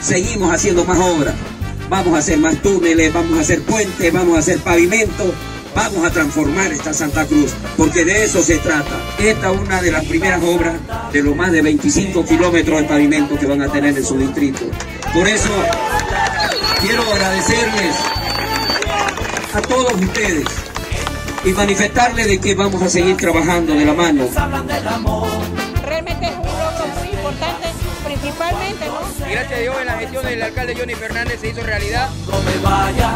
seguimos haciendo más obras. Vamos a hacer más túneles, vamos a hacer puentes, vamos a hacer pavimento, vamos a transformar esta Santa Cruz, porque de eso se trata. Esta es una de las primeras obras de los más de 25 kilómetros de pavimento que van a tener en su distrito. Por eso quiero agradecerles a todos ustedes y manifestarles de que vamos a seguir trabajando de la mano. Y gracias a Dios en la gestión del alcalde Johnny Fernández se hizo realidad. No me vaya.